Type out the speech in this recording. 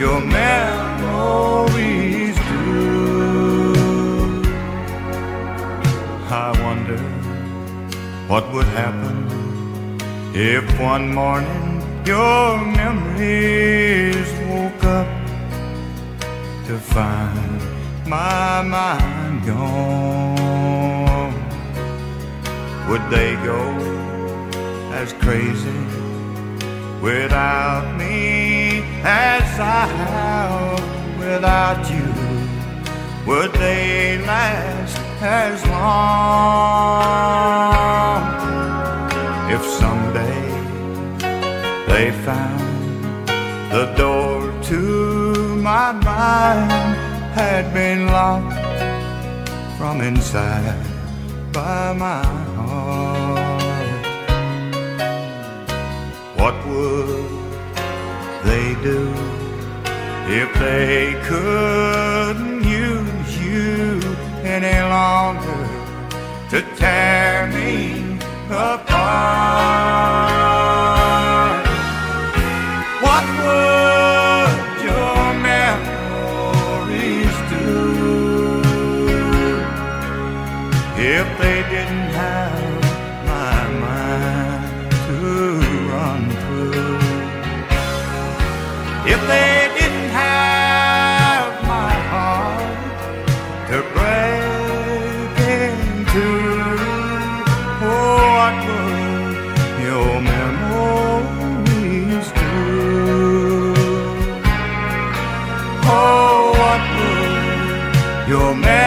your memories do? I wonder what would happen if one morning your memories woke up to find my mind gone. Would they go as crazy without me as I have without you? Would they last as long if someday they found the door to my mind had been locked from inside by my heart? What would do if they couldn't use you any longer to tear me apart? What would your memories do if they didn't have if they didn't have my heart to break into. Oh, what would your memories do? Oh, what would your memories